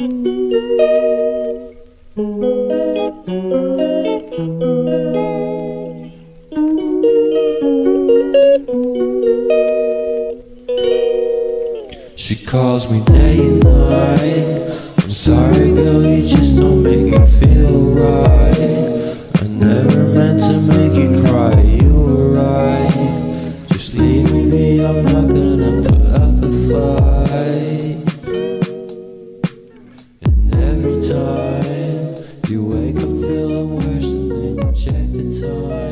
She calls me day and night. I'm sorry, girl, you just don't make me feel right. I never meant to make you cry, you were right. Just leave me be, I'm not gonna put up a fight. Every time you wake up feeling worse and then you check the time.